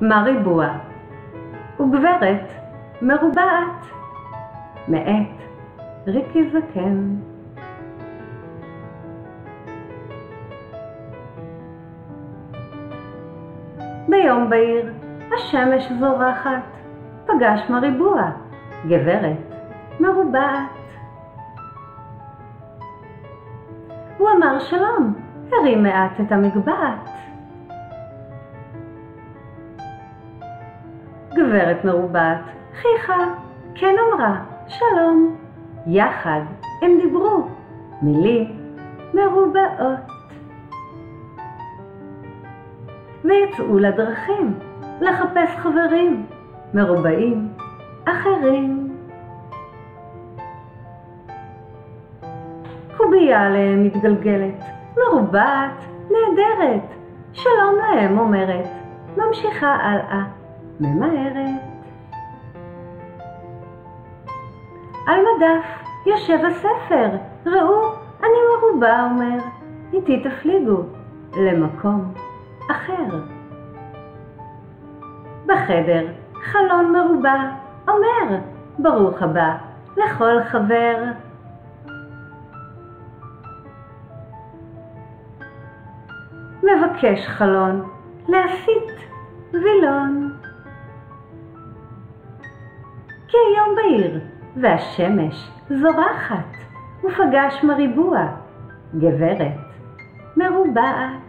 מה ריבוע? וגברת מרובעת. מאת ריקי זקן. ביום בהיר השמש זורחת, פגש מריבוע, גברת מרובעת. הוא אמר שלום, הרים מעט את המגבעת. גברת מרובעת חייכה, כן אמרה, שלום. יחד הם דיברו, מילים מרובעות. ויצאו לדרכים לחפש חברים מרובעים אחרים. קובייה עליהם מתגלגלת, מרובעת, נהדרת, שלום להם אומרת, ממשיכה הלאה, ממהרת. על מדף יושב הספר, ראו, אני מרובע אומר, איתי תפליגו למקום אחר. בחדר חלון מרובע אומר, ברוך הבא לכל חבר. מבקש חלון להסיט וילון. כי היום בהיר והשמש זורחת, ופגש מריבוע, גברת מרובעת.